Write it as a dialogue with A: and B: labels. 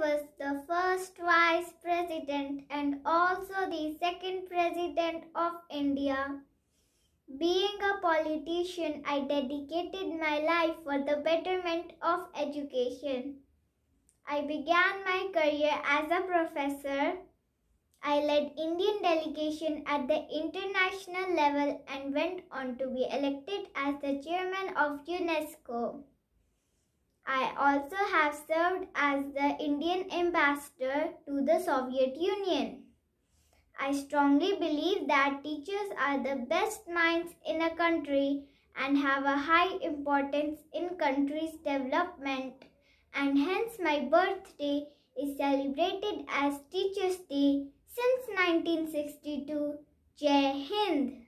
A: was the first vice president and also the second president of India. Being a politician, I dedicated my life for the betterment of education. I began my career as a professor. I led Indian delegation at the international level and went on to be elected as the chairman of UNESCO. I also have served as the Indian ambassador to the Soviet Union. I strongly believe that teachers are the best minds in a country and have a high importance in country's development and hence my birthday is celebrated as Teachers Day since 1962. Jai Hind!